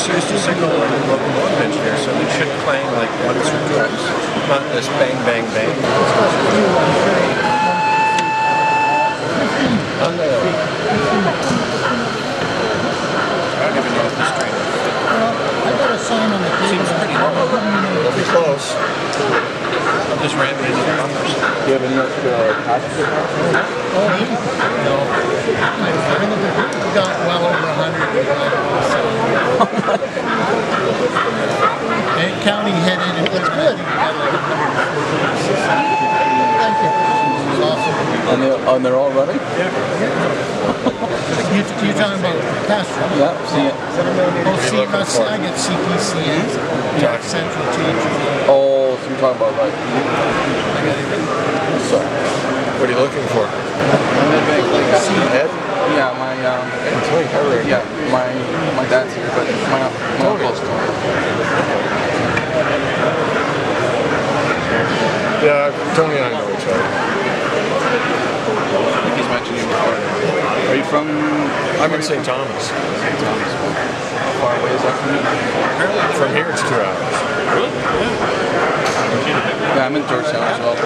just used to signal a locomotive engineer, so they should clang like once or twice, not this bang, bang, bang. On the, I don't even know if this train I got a sign on the table. seems pretty long. It'll be close. I'm just ramming into the bumpers. Do you have uh, any oh, extra passenger car? Oh, he? No. We got well over a hundred. we got also. And county headed, it was good. We got like a hundred. Thank you. Awesome. And they're, and they're all running? You, you talking about pasture? Yeah, see it. Oh, see, I get CPC, Jack Central Teacher. Oh, so you're talking about like, sorry. What are you looking for? Ed? Yeah, my, um, yeah, my, my dad's here, but my, my uncle's gone. Yeah, Tony and I know each other. I think he's mentioned you before. Are you from? I'm in St. Thomas. How far away is that from you? From here, it's two hours. Really? Yeah, I'm in Georgetown as well.